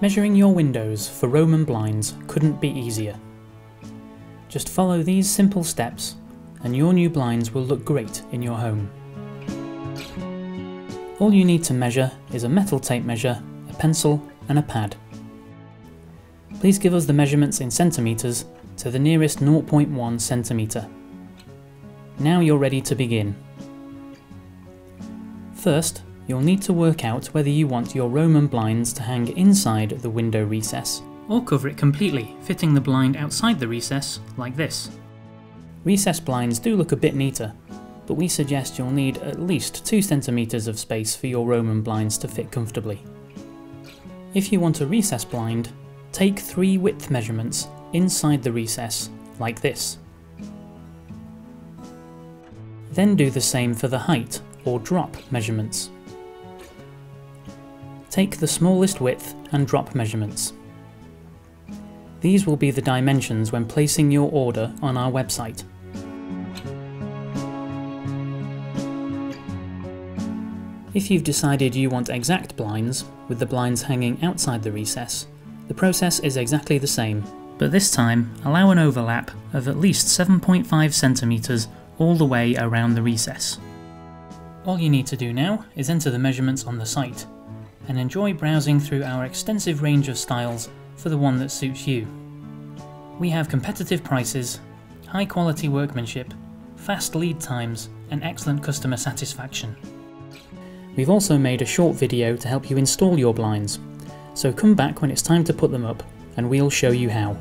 Measuring your windows for Roman blinds couldn't be easier. Just follow these simple steps and your new blinds will look great in your home. All you need to measure is a metal tape measure, a pencil and a pad. Please give us the measurements in centimetres to the nearest 0.1 centimetre. Now you're ready to begin. First, you'll need to work out whether you want your Roman blinds to hang inside the window recess or cover it completely, fitting the blind outside the recess like this. Recess blinds do look a bit neater, but we suggest you'll need at least 2 centimeters of space for your Roman blinds to fit comfortably. If you want a recess blind, take three width measurements inside the recess, like this. Then do the same for the height, or drop, measurements. Take the smallest width and drop measurements. These will be the dimensions when placing your order on our website. If you've decided you want exact blinds, with the blinds hanging outside the recess, the process is exactly the same, but this time allow an overlap of at least 7.5 centimeters all the way around the recess. All you need to do now is enter the measurements on the site, and enjoy browsing through our extensive range of styles for the one that suits you. We have competitive prices, high quality workmanship, fast lead times, and excellent customer satisfaction. We've also made a short video to help you install your blinds, so come back when it's time to put them up and we'll show you how.